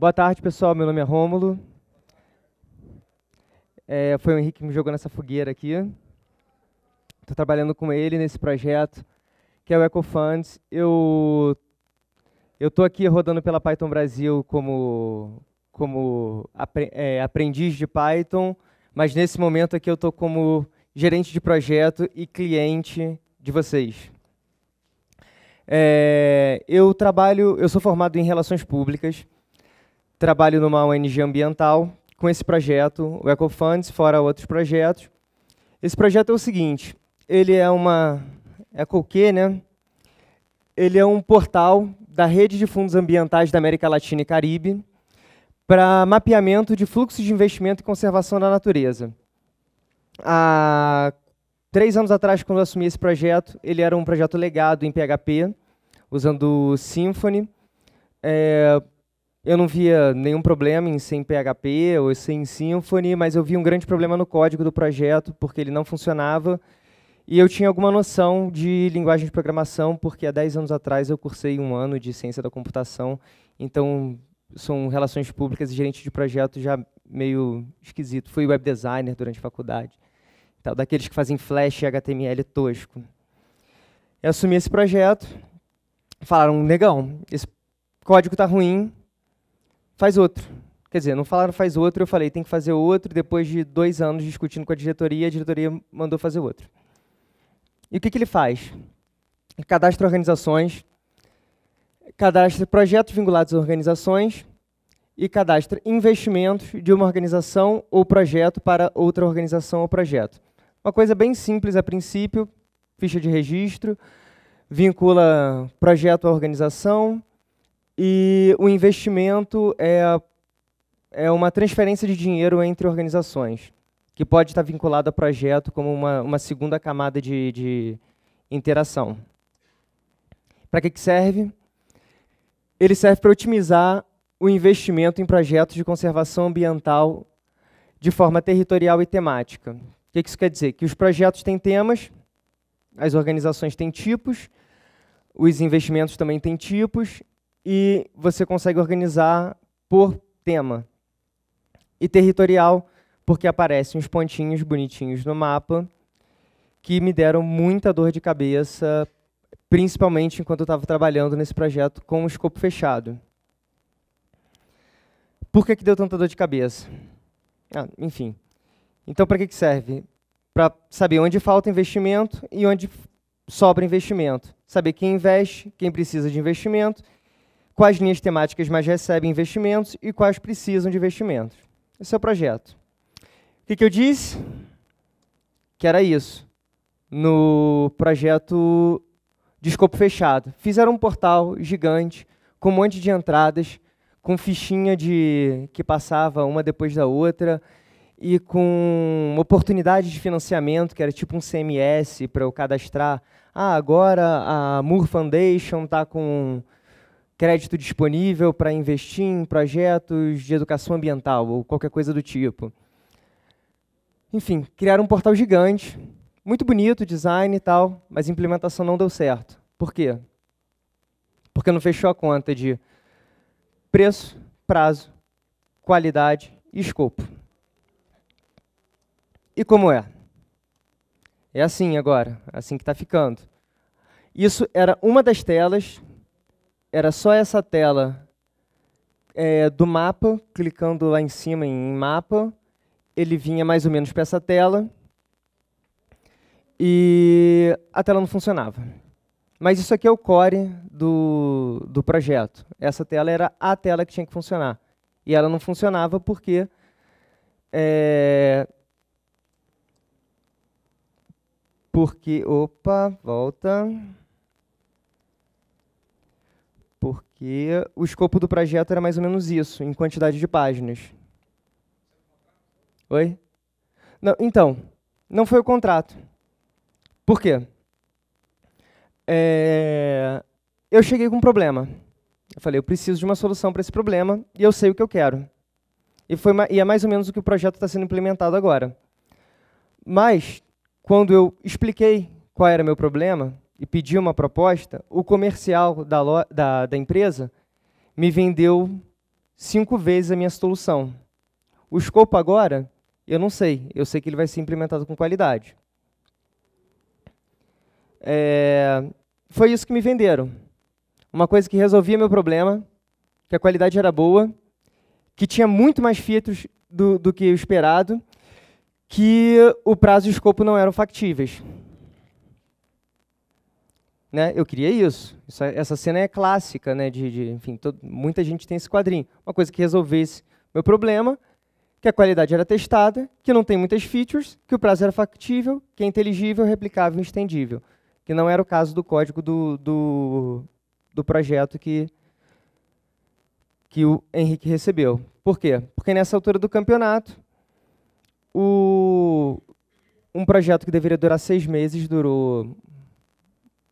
Boa tarde, pessoal. Meu nome é Rômulo. É, foi o Henrique que me jogou nessa fogueira aqui. Estou trabalhando com ele nesse projeto, que é o EcoFunds. Eu estou aqui rodando pela Python Brasil como, como apre, é, aprendiz de Python, mas nesse momento aqui eu estou como gerente de projeto e cliente de vocês. É, eu trabalho, eu sou formado em relações públicas, trabalho numa ONG ambiental com esse projeto, o EcoFunds, fora outros projetos. Esse projeto é o seguinte, ele é uma EcoQ, né? Ele é um portal da rede de fundos ambientais da América Latina e Caribe para mapeamento de fluxos de investimento e conservação da natureza. Há três anos atrás, quando eu assumi esse projeto, ele era um projeto legado em PHP, usando Symfony. É, eu não via nenhum problema em ser em PHP ou sem Symfony, mas eu vi um grande problema no código do projeto, porque ele não funcionava. E eu tinha alguma noção de linguagem de programação, porque há 10 anos atrás eu cursei um ano de ciência da computação, então são relações públicas e gerente de projeto já meio esquisito. Fui web designer durante a faculdade, tal, daqueles que fazem Flash e HTML tosco. Eu assumi esse projeto, falaram, negão, esse código está ruim, faz outro. Quer dizer, não falaram faz outro, eu falei, tem que fazer outro. Depois de dois anos discutindo com a diretoria, a diretoria mandou fazer outro. E o que, que ele faz? Ele cadastra organizações, cadastra projetos vinculados a organizações e cadastra investimentos de uma organização ou projeto para outra organização ou projeto. Uma coisa bem simples a princípio, ficha de registro, vincula projeto à organização e o investimento é, é uma transferência de dinheiro entre organizações, que pode estar vinculado a projeto como uma, uma segunda camada de, de interação. Para que, que serve? Ele serve para otimizar o investimento em projetos de conservação ambiental de forma territorial e temática. O que isso quer dizer? Que os projetos têm temas, as organizações têm tipos, os investimentos também têm tipos e você consegue organizar por tema. E territorial, porque aparecem uns pontinhos bonitinhos no mapa que me deram muita dor de cabeça, principalmente enquanto eu estava trabalhando nesse projeto com o escopo fechado. Por que, que deu tanta dor de cabeça? Ah, enfim. Então, para que, que serve? Para saber onde falta investimento e onde sobra investimento. Saber quem investe, quem precisa de investimento, quais linhas temáticas mais recebem investimentos e quais precisam de investimentos. Esse é o projeto. O que, que eu disse? Que era isso. No projeto de escopo fechado. Fizeram um portal gigante, com um monte de entradas, com fichinha de que passava uma depois da outra, e com oportunidade de financiamento, que era tipo um CMS para eu cadastrar ah, agora a Moore Foundation está com crédito disponível para investir em projetos de educação ambiental ou qualquer coisa do tipo. Enfim, criaram um portal gigante, muito bonito, design e tal, mas a implementação não deu certo. Por quê? Porque não fechou a conta de preço, prazo, qualidade e escopo. E como é? É assim agora, assim que está ficando. Isso era uma das telas, era só essa tela é, do mapa, clicando lá em cima em mapa, ele vinha mais ou menos para essa tela, e a tela não funcionava. Mas isso aqui é o core do, do projeto. Essa tela era a tela que tinha que funcionar. E ela não funcionava porque é, Porque, opa, volta. Porque o escopo do projeto era mais ou menos isso, em quantidade de páginas. Oi? Não, então, não foi o contrato. Por quê? É, eu cheguei com um problema. Eu falei, eu preciso de uma solução para esse problema e eu sei o que eu quero. E, foi, e é mais ou menos o que o projeto está sendo implementado agora. Mas quando eu expliquei qual era meu problema e pedi uma proposta, o comercial da, da, da empresa me vendeu cinco vezes a minha solução. O escopo agora, eu não sei. Eu sei que ele vai ser implementado com qualidade. É, foi isso que me venderam. Uma coisa que resolvia meu problema, que a qualidade era boa, que tinha muito mais features do, do que o esperado, que o prazo e o escopo não eram factíveis. Né? Eu queria isso. isso. Essa cena é clássica, né? De, de enfim, todo, muita gente tem esse quadrinho. Uma coisa que resolvesse meu problema, que a qualidade era testada, que não tem muitas features, que o prazo era factível, que é inteligível, replicável e estendível. Que não era o caso do código do, do, do projeto que, que o Henrique recebeu. Por quê? Porque nessa altura do campeonato, o, um projeto que deveria durar seis meses durou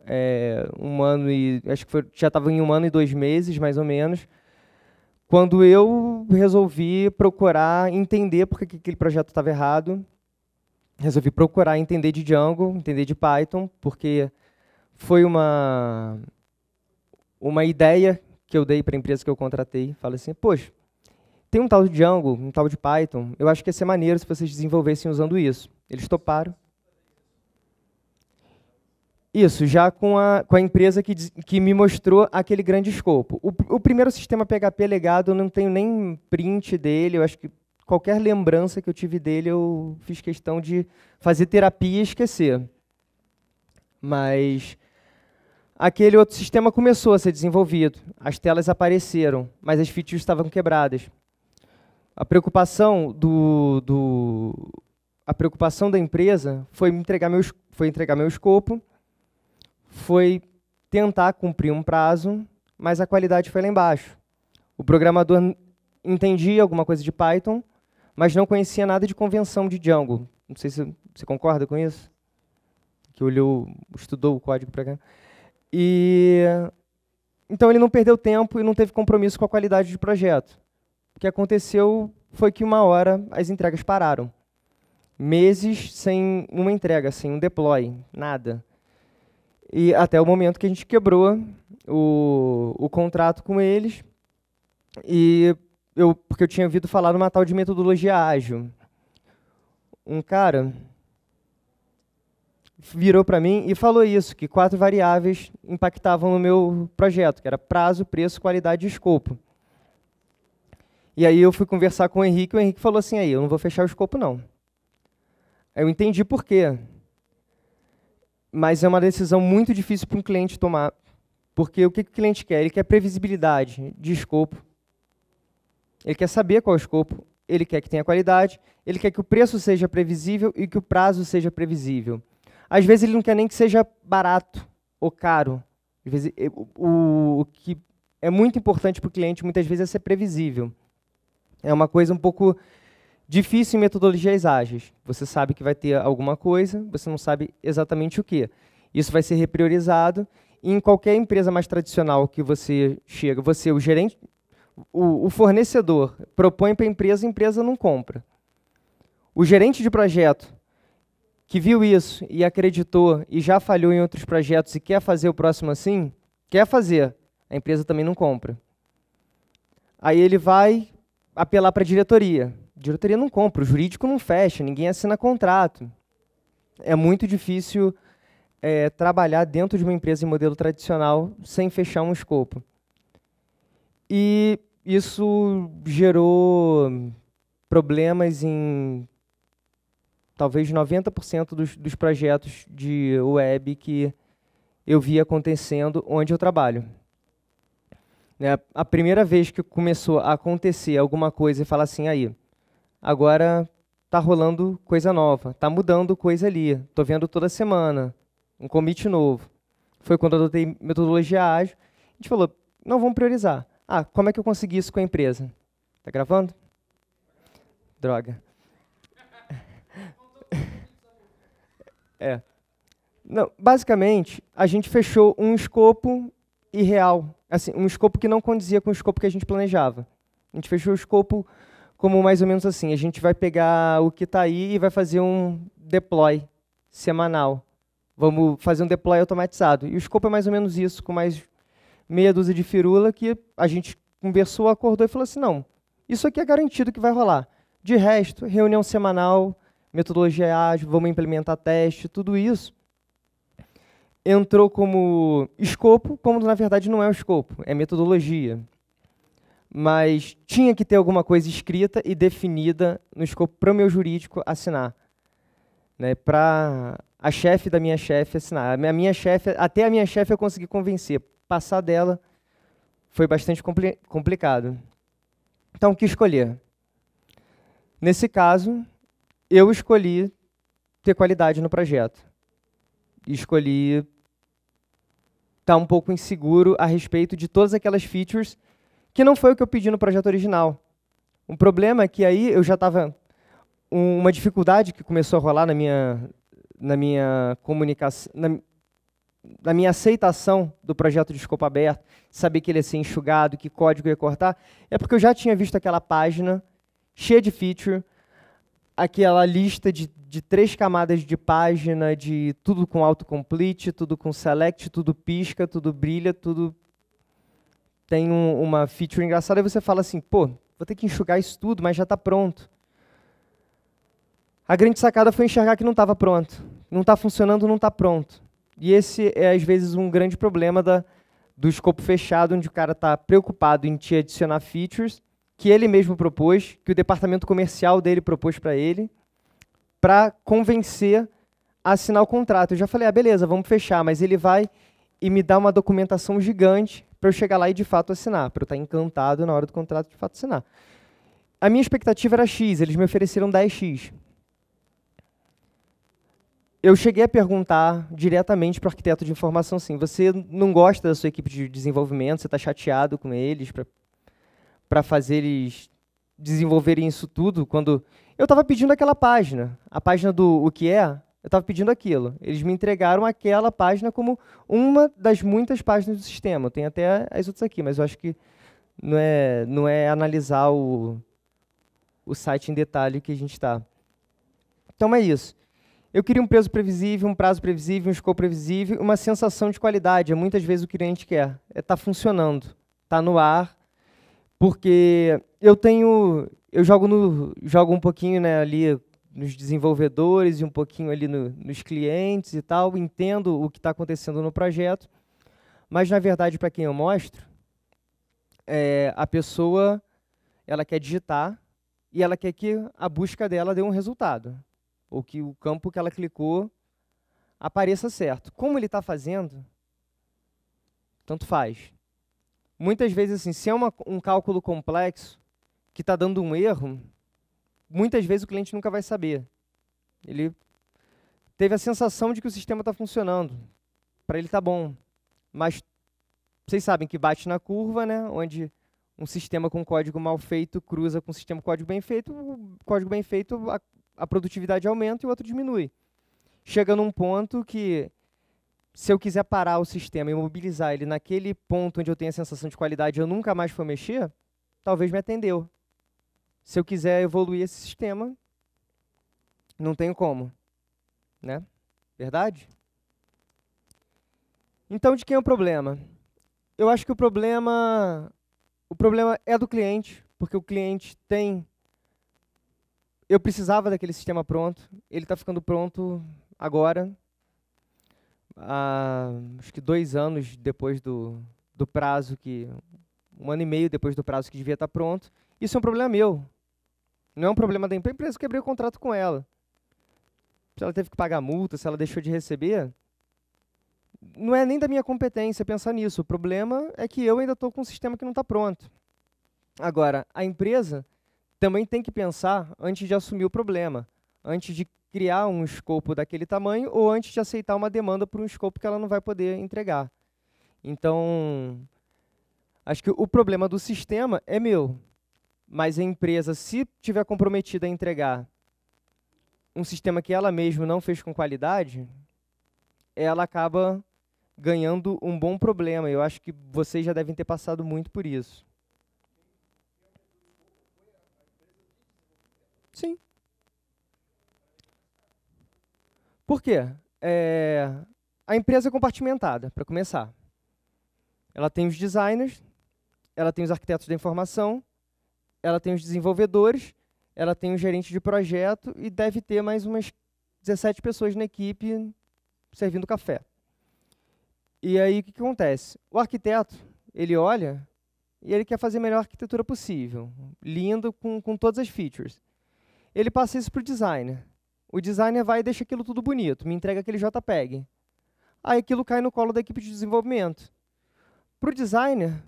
é, um ano e. Acho que foi, já estava em um ano e dois meses, mais ou menos, quando eu resolvi procurar entender por que aquele projeto estava errado. Resolvi procurar entender de Django, entender de Python, porque foi uma, uma ideia que eu dei para a empresa que eu contratei. Falei assim, poxa, tem um tal de Django, um tal de Python, eu acho que ia ser maneiro se vocês desenvolvessem usando isso. Eles toparam. Isso, já com a, com a empresa que, que me mostrou aquele grande escopo. O, o primeiro sistema PHP legado, eu não tenho nem print dele, eu acho que qualquer lembrança que eu tive dele, eu fiz questão de fazer terapia e esquecer. Mas aquele outro sistema começou a ser desenvolvido, as telas apareceram, mas as features estavam quebradas. A preocupação do, do a preocupação da empresa foi entregar meu, foi entregar meu escopo foi tentar cumprir um prazo, mas a qualidade foi lá embaixo. O programador entendia alguma coisa de Python, mas não conhecia nada de convenção de Django. Não sei se você concorda com isso? Que olhou, estudou o código para cá. E então ele não perdeu tempo e não teve compromisso com a qualidade do projeto. O que aconteceu foi que uma hora as entregas pararam. Meses sem uma entrega, sem um deploy, nada. E até o momento que a gente quebrou o, o contrato com eles. E eu, porque eu tinha ouvido falar numa tal de metodologia ágil. Um cara virou para mim e falou isso, que quatro variáveis impactavam no meu projeto, que era prazo, preço, qualidade e escopo. E aí eu fui conversar com o Henrique, e o Henrique falou assim, aí, eu não vou fechar o escopo não. Aí eu entendi por quê mas é uma decisão muito difícil para um cliente tomar. Porque o que o cliente quer? Ele quer previsibilidade de escopo. Ele quer saber qual é o escopo. Ele quer que tenha qualidade. Ele quer que o preço seja previsível e que o prazo seja previsível. Às vezes ele não quer nem que seja barato ou caro. Vezes, o, o que é muito importante para o cliente muitas vezes é ser previsível. É uma coisa um pouco Difícil em metodologias ágeis. Você sabe que vai ter alguma coisa, você não sabe exatamente o que. Isso vai ser repriorizado. E em qualquer empresa mais tradicional que você chega, você, o gerente, o, o fornecedor propõe para a empresa, a empresa não compra. O gerente de projeto que viu isso e acreditou e já falhou em outros projetos e quer fazer o próximo assim, quer fazer, a empresa também não compra. Aí ele vai apelar para a diretoria diretoria não compra, o jurídico não fecha, ninguém assina contrato. É muito difícil é, trabalhar dentro de uma empresa em modelo tradicional sem fechar um escopo. E isso gerou problemas em talvez 90% dos, dos projetos de web que eu vi acontecendo onde eu trabalho. Né, a primeira vez que começou a acontecer alguma coisa e falar assim, aí, agora está rolando coisa nova, está mudando coisa ali. Estou vendo toda semana um commit novo. Foi quando eu adotei metodologia ágil. A gente falou, não, vamos priorizar. Ah, como é que eu consegui isso com a empresa? Está gravando? Droga. é. Não, basicamente, a gente fechou um escopo irreal. Assim, um escopo que não condizia com o escopo que a gente planejava. A gente fechou o escopo como mais ou menos assim, a gente vai pegar o que está aí e vai fazer um deploy semanal. Vamos fazer um deploy automatizado. E o escopo é mais ou menos isso, com mais meia dúzia de firula que a gente conversou, acordou e falou assim, não, isso aqui é garantido que vai rolar. De resto, reunião semanal, metodologia ágil, vamos implementar teste, tudo isso entrou como escopo, como na verdade não é o escopo, é metodologia. Mas tinha que ter alguma coisa escrita e definida no escopo para o meu jurídico assinar. Né, para a chefe da minha chefe assinar. A minha chefe, até a minha chefe eu consegui convencer. Passar dela foi bastante compli complicado. Então, o que escolher? Nesse caso, eu escolhi ter qualidade no projeto. Escolhi estar tá um pouco inseguro a respeito de todas aquelas features que não foi o que eu pedi no projeto original. O problema é que aí eu já estava uma dificuldade que começou a rolar na minha na minha comunicação, na, na minha aceitação do projeto de escopo aberto, saber que ele ia ser enxugado, que código ia cortar, é porque eu já tinha visto aquela página cheia de feature, aquela lista de, de três camadas de página, de tudo com autocomplete, tudo com select, tudo pisca, tudo brilha, tudo tem um, uma feature engraçada, e você fala assim, pô, vou ter que enxugar isso tudo, mas já está pronto. A grande sacada foi enxergar que não estava pronto. Não está funcionando, não está pronto. E esse é, às vezes, um grande problema da, do escopo fechado, onde o cara está preocupado em te adicionar features que ele mesmo propôs, que o departamento comercial dele propôs para ele, para convencer a assinar o contrato. Eu já falei, ah, beleza, vamos fechar, mas ele vai e me dá uma documentação gigante para eu chegar lá e de fato assinar, para eu estar tá encantado na hora do contrato de fato assinar. A minha expectativa era X, eles me ofereceram 10X eu cheguei a perguntar diretamente para o arquiteto de informação assim, você não gosta da sua equipe de desenvolvimento, você está chateado com eles para fazer eles desenvolverem isso tudo? Quando eu estava pedindo aquela página, a página do o que é, eu estava pedindo aquilo. Eles me entregaram aquela página como uma das muitas páginas do sistema. Tem até as outras aqui, mas eu acho que não é, não é analisar o, o site em detalhe que a gente está. Então é isso. Eu queria um preço previsível, um prazo previsível, um escopo previsível, uma sensação de qualidade. É muitas vezes o cliente quer. É tá funcionando, tá no ar, porque eu tenho, eu jogo no, jogo um pouquinho né, ali nos desenvolvedores e um pouquinho ali no, nos clientes e tal, entendo o que está acontecendo no projeto, mas na verdade para quem eu mostro, é, a pessoa ela quer digitar e ela quer que a busca dela dê um resultado ou que o campo que ela clicou apareça certo. Como ele está fazendo, tanto faz. Muitas vezes, assim, se é uma, um cálculo complexo que está dando um erro, muitas vezes o cliente nunca vai saber. Ele teve a sensação de que o sistema está funcionando. Para ele está bom. Mas vocês sabem que bate na curva, né, onde um sistema com código mal feito cruza com um sistema com código bem feito, o código bem feito a produtividade aumenta e o outro diminui. Chega num ponto que, se eu quiser parar o sistema e mobilizar ele naquele ponto onde eu tenho a sensação de qualidade eu nunca mais for mexer, talvez me atendeu. Se eu quiser evoluir esse sistema, não tenho como. Né? Verdade? Então, de quem é o problema? Eu acho que o problema, o problema é do cliente, porque o cliente tem eu precisava daquele sistema pronto. Ele está ficando pronto agora. Ah, acho que dois anos depois do, do prazo que. Um ano e meio depois do prazo que devia estar tá pronto. Isso é um problema meu. Não é um problema da empresa. Empresa quebrei o contrato com ela. Se ela teve que pagar multa, se ela deixou de receber. Não é nem da minha competência pensar nisso. O problema é que eu ainda estou com um sistema que não está pronto. Agora, a empresa também tem que pensar antes de assumir o problema, antes de criar um escopo daquele tamanho ou antes de aceitar uma demanda por um escopo que ela não vai poder entregar. Então, acho que o problema do sistema é meu, mas a empresa, se tiver comprometida a entregar um sistema que ela mesma não fez com qualidade, ela acaba ganhando um bom problema. Eu acho que vocês já devem ter passado muito por isso. Sim. Por quê? É, a empresa é compartimentada, para começar. Ela tem os designers, ela tem os arquitetos da informação, ela tem os desenvolvedores, ela tem o gerente de projeto e deve ter mais umas 17 pessoas na equipe servindo café. E aí o que, que acontece? O arquiteto, ele olha e ele quer fazer a melhor arquitetura possível, lindo com, com todas as features. Ele passa isso para o designer. O designer vai e deixa aquilo tudo bonito, me entrega aquele JPEG. Aí aquilo cai no colo da equipe de desenvolvimento. Para o designer,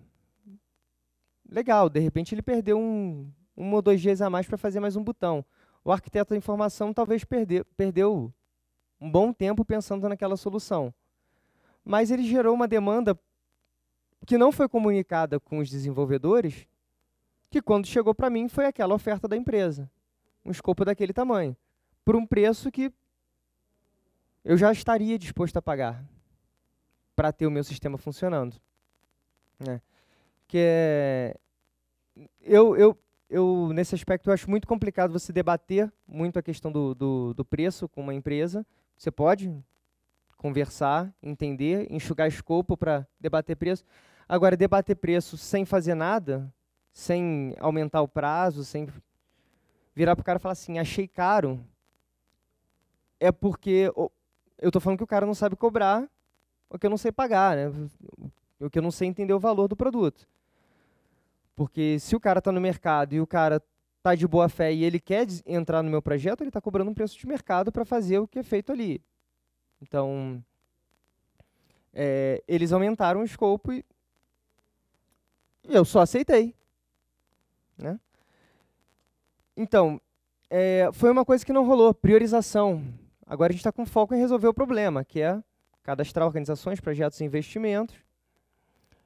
legal, de repente ele perdeu um, um ou dois dias a mais para fazer mais um botão. O arquiteto da informação talvez perdeu, perdeu um bom tempo pensando naquela solução. Mas ele gerou uma demanda que não foi comunicada com os desenvolvedores, que quando chegou para mim foi aquela oferta da empresa, um escopo daquele tamanho, por um preço que eu já estaria disposto a pagar para ter o meu sistema funcionando. Né? Que eu, eu, eu, nesse aspecto, eu acho muito complicado você debater muito a questão do, do, do preço com uma empresa. Você pode conversar, entender, enxugar escopo para debater preço. Agora, debater preço sem fazer nada, sem aumentar o prazo, sem virar para o cara e falar assim, achei caro, é porque eu estou falando que o cara não sabe cobrar o que eu não sei pagar, né? o que eu não sei entender o valor do produto. Porque se o cara está no mercado e o cara está de boa fé e ele quer entrar no meu projeto, ele está cobrando um preço de mercado para fazer o que é feito ali. Então, é, eles aumentaram o escopo e eu só aceitei. Né? Então, é, foi uma coisa que não rolou, priorização. Agora a gente está com foco em resolver o problema, que é cadastrar organizações, projetos e investimentos,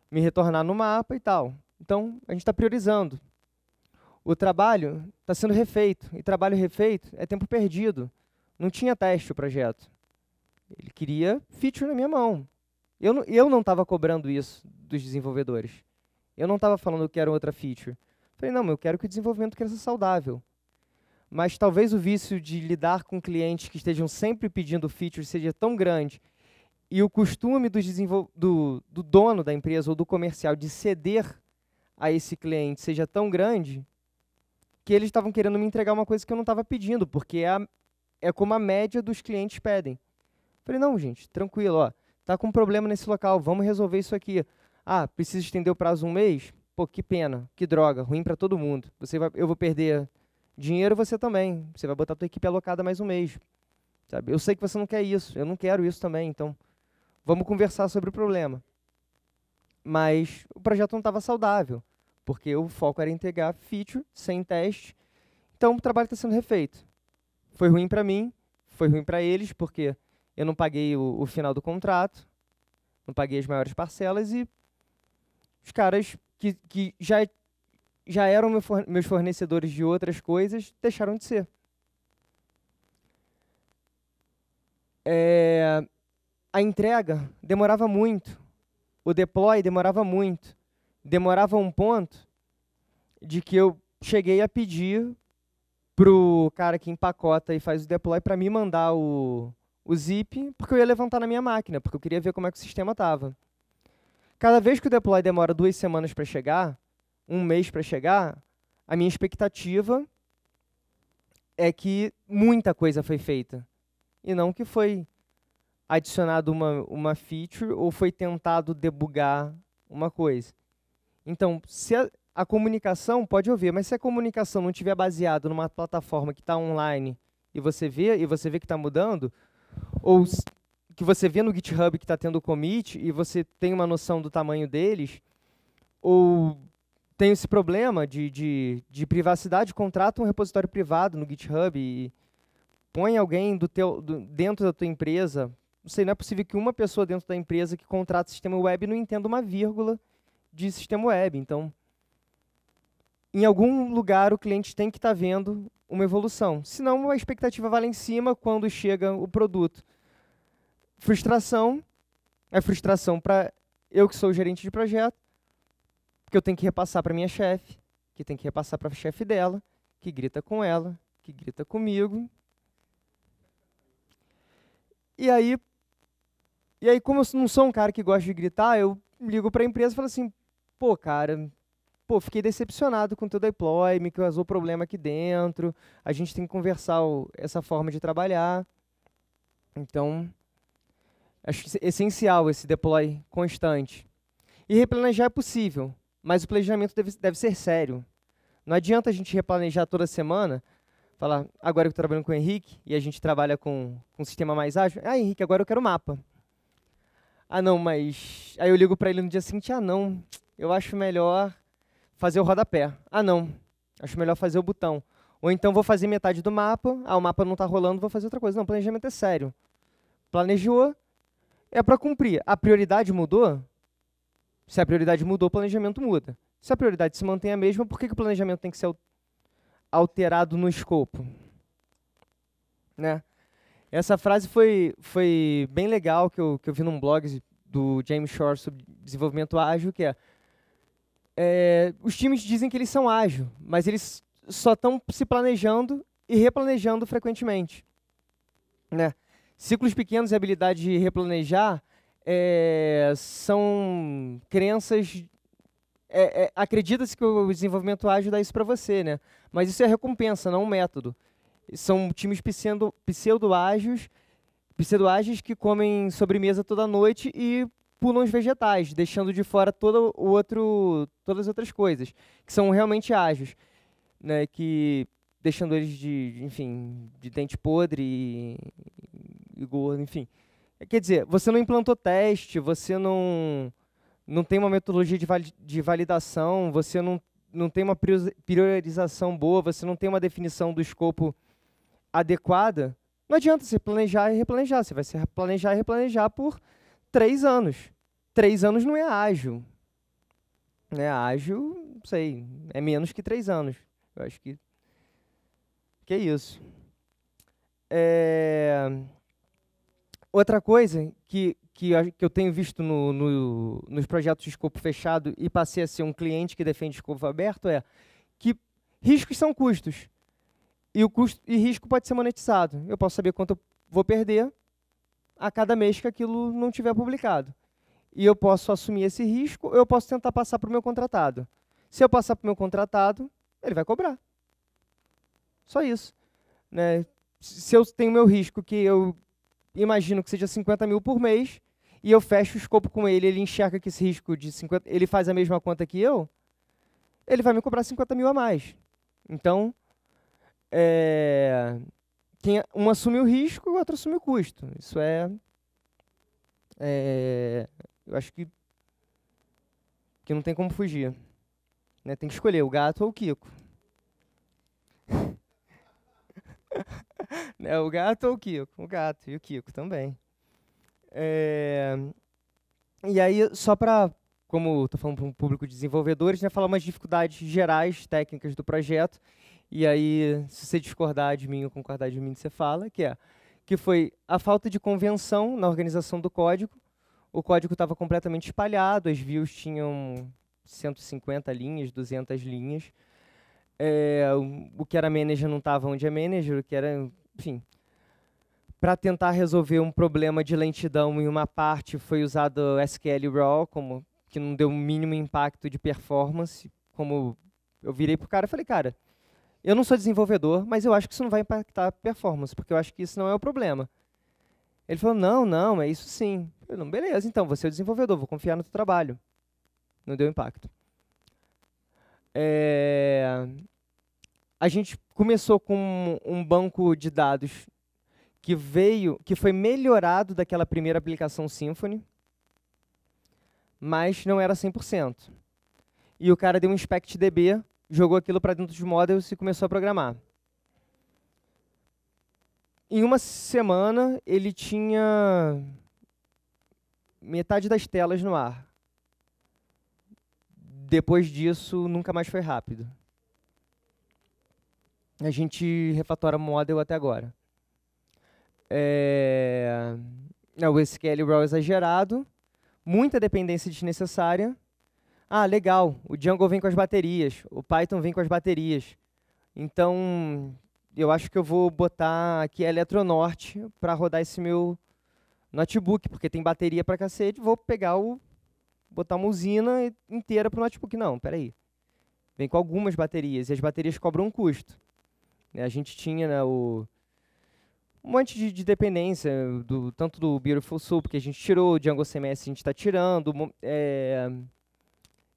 me retornar no mapa e tal. Então, a gente está priorizando. O trabalho está sendo refeito, e trabalho refeito é tempo perdido. Não tinha teste o projeto. Ele queria feature na minha mão. Eu, não estava cobrando isso dos desenvolvedores. Eu não estava falando que era outra feature. Falei, não, eu quero que o desenvolvimento cresça saudável. Mas talvez o vício de lidar com clientes que estejam sempre pedindo feature seja tão grande e o costume do, do, do dono da empresa ou do comercial de ceder a esse cliente seja tão grande que eles estavam querendo me entregar uma coisa que eu não estava pedindo, porque é, a, é como a média dos clientes pedem. Falei, não, gente, tranquilo, ó, tá com um problema nesse local, vamos resolver isso aqui. Ah, precisa estender o prazo um mês? Pô, que pena, que droga, ruim para todo mundo. Você vai, eu vou perder dinheiro, você também. Você vai botar a tua equipe alocada mais um mês. Sabe? Eu sei que você não quer isso, eu não quero isso também, então vamos conversar sobre o problema. Mas o projeto não estava saudável, porque o foco era entregar feature sem teste. Então o trabalho está sendo refeito. Foi ruim para mim, foi ruim para eles, porque eu não paguei o, o final do contrato, não paguei as maiores parcelas e os caras que, que já, já eram meus fornecedores de outras coisas deixaram de ser. É, a entrega demorava muito, o deploy demorava muito, demorava um ponto de que eu cheguei a pedir pro cara que empacota e faz o deploy para me mandar o, o zip, porque eu ia levantar na minha máquina, porque eu queria ver como é que o sistema estava. Cada vez que o deploy demora duas semanas para chegar, um mês para chegar, a minha expectativa é que muita coisa foi feita. E não que foi adicionado uma, uma feature ou foi tentado debugar uma coisa. Então, se a, a comunicação, pode ouvir, mas se a comunicação não estiver baseada numa plataforma que está online e você vê e você vê que está mudando, ou que você vê no GitHub que está tendo commit e você tem uma noção do tamanho deles, ou tem esse problema de, de, de privacidade, contrata um repositório privado no GitHub e põe alguém do teu, do, dentro da tua empresa não sei, não é possível que uma pessoa dentro da empresa que contrata sistema web não entenda uma vírgula de sistema web. Então, em algum lugar o cliente tem que estar tá vendo uma evolução. Senão a expectativa vai lá em cima quando chega o produto. Frustração é frustração para eu que sou gerente de projeto, que eu tenho que repassar para minha chefe, que tem que repassar para a chefe dela, que grita com ela, que grita comigo. E aí e aí, como eu não sou um cara que gosta de gritar, eu ligo para a empresa e falo assim: pô, cara, pô, fiquei decepcionado com o teu deploy, me causou problema aqui dentro, a gente tem que conversar essa forma de trabalhar. Então, acho essencial esse deploy constante. E replanejar é possível, mas o planejamento deve, deve ser sério. Não adianta a gente replanejar toda semana, falar, agora que eu estou trabalhando com o Henrique, e a gente trabalha com, com um sistema mais ágil, ah, Henrique, agora eu quero mapa. Ah, não, mas... Aí eu ligo para ele no dia seguinte, ah, não, eu acho melhor fazer o rodapé. Ah, não, acho melhor fazer o botão. Ou então vou fazer metade do mapa, ah, o mapa não está rolando, vou fazer outra coisa. Não, planejamento é sério. Planejou, é para cumprir. A prioridade mudou? Se a prioridade mudou, o planejamento muda. Se a prioridade se mantém a mesma, por que, que o planejamento tem que ser alterado no escopo? Né? Essa frase foi, foi bem legal, que eu, que eu vi num blog do James Shore sobre desenvolvimento ágil, que é, é os times dizem que eles são ágil, mas eles só estão se planejando e replanejando frequentemente. Né? Ciclos pequenos e habilidade de replanejar é, são crenças. É, é, Acredita-se que o desenvolvimento ágil dá isso para você, né? Mas isso é recompensa, não um método. São times pseudo, pseudo-ágeis pseudo -ágeis que comem sobremesa toda noite e pulam os vegetais, deixando de fora todo o outro, todas as outras coisas, que são realmente ágeis, né? Que deixando eles de, enfim, de dente podre e, e gordo, enfim. Quer dizer, você não implantou teste, você não, não tem uma metodologia de, vali de validação, você não, não tem uma priorização boa, você não tem uma definição do escopo adequada, não adianta você planejar e replanejar. Você vai se planejar e replanejar por três anos. Três anos não é ágil. É ágil, não sei, é menos que três anos. Eu acho que, que é isso. É... Outra coisa que, que, que eu tenho visto no, no, nos projetos de escopo fechado e passei a ser um cliente que defende escopo aberto é que riscos são custos. E o custo e risco pode ser monetizado. Eu posso saber quanto eu vou perder a cada mês que aquilo não tiver publicado. E eu posso assumir esse risco, eu posso tentar passar para o meu contratado. Se eu passar para o meu contratado, ele vai cobrar. Só isso. Né? Se eu tenho meu risco que eu imagino que seja 50 mil por mês, e eu fecho o escopo com ele, ele enxerga que esse risco de 50, ele faz a mesma conta que eu, ele vai me cobrar 50 mil a mais. Então, é, quem, um assume o risco e o outro assume o custo. Isso é, é eu acho que, que não tem como fugir. Né? Tem que escolher o gato ou o Kiko. né, o gato ou o Kiko? O gato e o Kiko também. É, e aí, só para, como estou falando para um público de desenvolvedores, né, falar umas dificuldades gerais, técnicas do projeto. E aí, se você discordar de mim ou concordar de mim, você fala, que é que foi a falta de convenção na organização do código. O código estava completamente espalhado, as views tinham 150 linhas, 200 linhas. É, o que era manager não estava onde é manager, o que era, enfim. Para tentar resolver um problema de lentidão em uma parte, foi usado SQL Raw, como, que não deu o mínimo impacto de performance. Como eu virei para o cara e falei, cara, eu não sou desenvolvedor, mas eu acho que isso não vai impactar a performance, porque eu acho que isso não é o problema. Ele falou, não, não, é isso sim. Eu falei, beleza, então, você é o desenvolvedor, vou confiar no teu trabalho. Não deu impacto. É, a gente começou com um banco de dados que veio, que foi melhorado daquela primeira aplicação Symfony, mas não era 100%. E o cara deu um InspectDB, jogou aquilo para dentro dos models e começou a programar. Em uma semana, ele tinha metade das telas no ar. Depois disso, nunca mais foi rápido. A gente refatora model até agora. É... O SQL Raw exagerado, muita dependência desnecessária. Ah, legal, o Django vem com as baterias, o Python vem com as baterias. Então, eu acho que eu vou botar aqui a Eletronorte para rodar esse meu notebook, porque tem bateria para cacete, vou pegar o botar uma usina inteira para o notebook. Não, peraí. vem com algumas baterias, e as baterias cobram um custo. Né? A gente tinha né, o, um monte de, de dependência, do, tanto do Beautiful Soup, que a gente tirou, o Django CMS a gente está tirando, é,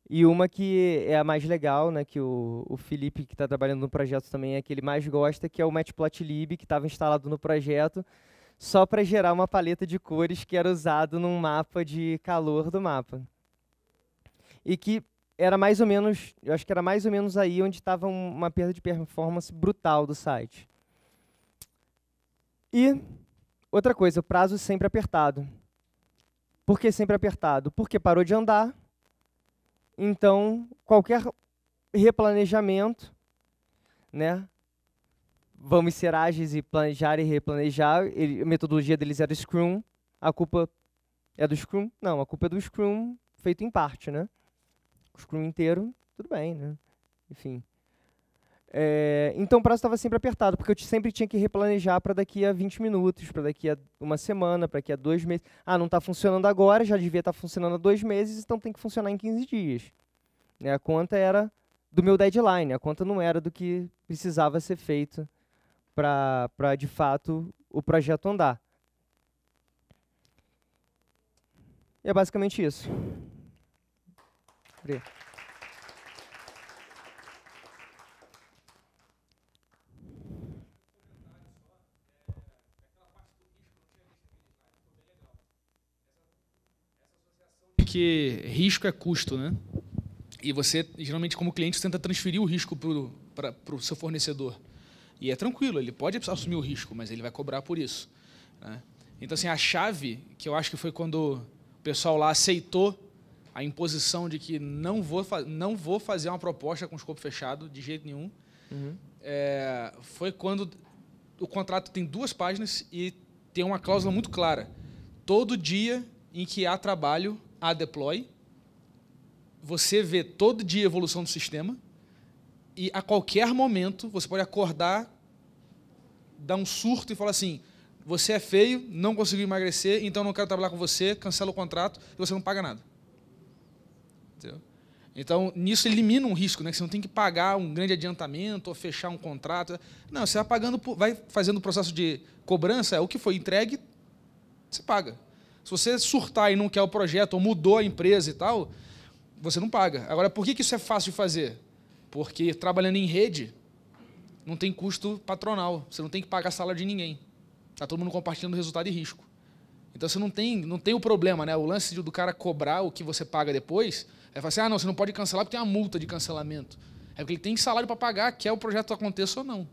e uma que é a mais legal, né, que o, o Felipe, que está trabalhando no projeto também, é que ele mais gosta, que é o Matplotlib, que estava instalado no projeto, só para gerar uma paleta de cores que era usado num mapa de calor do mapa. E que era mais ou menos, eu acho que era mais ou menos aí onde estava uma perda de performance brutal do site. E outra coisa, o prazo sempre apertado. Por que sempre apertado? Porque parou de andar. Então, qualquer replanejamento, né? Vamos ser ágeis e planejar e replanejar. Ele, a metodologia deles era Scrum. A culpa é do Scrum? Não, a culpa é do Scrum feito em parte, né? O Scrum inteiro, tudo bem, né? Enfim. É, então o prazo estava sempre apertado, porque eu sempre tinha que replanejar para daqui a 20 minutos, para daqui a uma semana, para daqui a dois meses. Ah, não está funcionando agora, já devia estar tá funcionando há dois meses, então tem que funcionar em 15 dias. Né, a conta era do meu deadline, a conta não era do que precisava ser feito para, de fato, o projeto andar. E é basicamente isso. Obrigado. Risco é custo, né? E você, geralmente, como cliente, tenta transferir o risco para o seu fornecedor. E é tranquilo, ele pode assumir o risco, mas ele vai cobrar por isso. Né? Então, assim, a chave, que eu acho que foi quando o pessoal lá aceitou a imposição de que não vou, não vou fazer uma proposta com escopo fechado, de jeito nenhum, uhum. é, foi quando o contrato tem duas páginas e tem uma cláusula muito clara. Todo dia em que há trabalho, a deploy, você vê todo dia a evolução do sistema e a qualquer momento você pode acordar, dar um surto e falar assim: você é feio, não conseguiu emagrecer, então não quero trabalhar com você, cancela o contrato e você não paga nada. Entendeu? Então, nisso elimina um risco, né? Que você não tem que pagar um grande adiantamento ou fechar um contrato. Não, você vai pagando, vai fazendo o processo de cobrança, é o que foi entregue, você paga. Se você surtar e não quer o projeto, ou mudou a empresa e tal, você não paga. Agora, por que isso é fácil de fazer? Porque trabalhando em rede, não tem custo patronal. Você não tem que pagar salário de ninguém. Está todo mundo compartilhando resultado e risco. Então você não tem, não tem o problema, né? O lance do cara cobrar o que você paga depois é falar assim: ah, não, você não pode cancelar porque tem uma multa de cancelamento. É porque ele tem salário para pagar, quer o projeto aconteça ou não.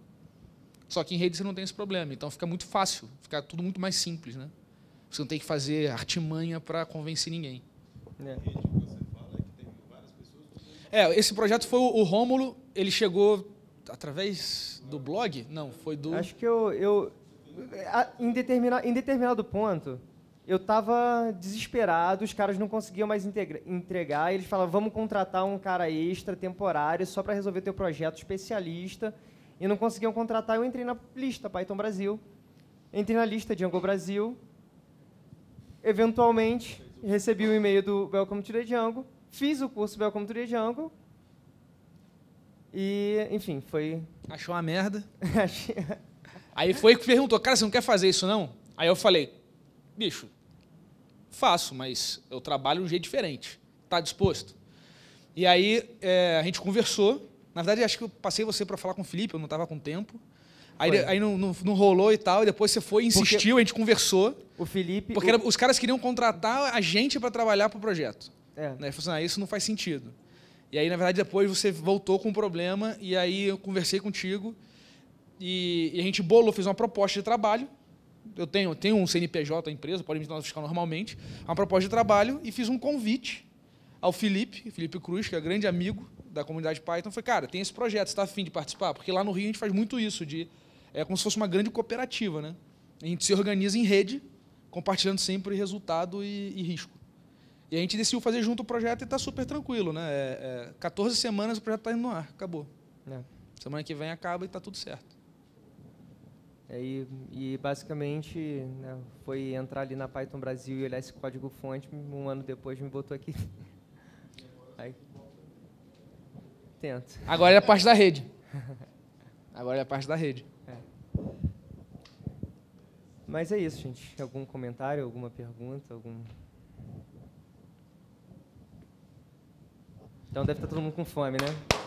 Só que em rede você não tem esse problema. Então fica muito fácil, fica tudo muito mais simples, né? Você não tem que fazer artimanha para convencer ninguém. É. é, esse projeto foi o, Rômulo, ele chegou através do blog? Não, foi do. Acho que eu. eu em, determina, em determinado ponto, eu estava desesperado, os caras não conseguiam mais entregar, eles falavam, vamos contratar um cara extra, temporário, só para resolver teu projeto especialista, e não conseguiam contratar, eu entrei na lista Python Brasil, entrei na lista Django Brasil, eventualmente, recebi o um e-mail do Welcome to the Django, fiz o curso Welcome to the Django, e, enfim, foi... Achou uma merda? Aí foi que perguntou, cara, você não quer fazer isso não? Aí eu falei, bicho, faço, mas eu trabalho de um jeito diferente. Tá disposto? E aí é, a gente conversou. Na verdade, acho que eu passei você para falar com o Felipe, eu não estava com tempo. Aí, aí não, não, não, rolou e tal, e depois você foi, insistiu, porque a gente conversou. O Felipe. Porque o... os caras queriam contratar a gente para trabalhar para o projeto. É. Né? Falei assim, ah, isso não faz sentido. E aí, na verdade, depois você voltou com um problema, e aí eu conversei contigo, e, e a gente bolou, fez uma proposta de trabalho. Eu tenho, tenho um CNPJ, a empresa, pode me dar fiscal normalmente, uma proposta de trabalho, e fiz um convite ao Felipe, Felipe Cruz, que é grande amigo da comunidade Python. Falei, cara, tem esse projeto, você está afim de participar? Porque lá no Rio a gente faz muito isso, de é como se fosse uma grande cooperativa, né? A gente se organiza em rede, compartilhando sempre resultado e, e risco. E a gente decidiu fazer junto o projeto e está super tranquilo, né? É, é, 14 semanas o projeto está indo no ar, acabou. É. Semana que vem acaba e está tudo certo. É, e, e, basicamente né, foi entrar ali na Python Brasil e olhar esse código fonte, um ano depois me botou aqui. Aí, tento. Agora é a parte da rede. Agora é a parte da rede. Mas é isso, gente. Algum comentário, alguma pergunta, algum... Então deve estar todo mundo com fome, né?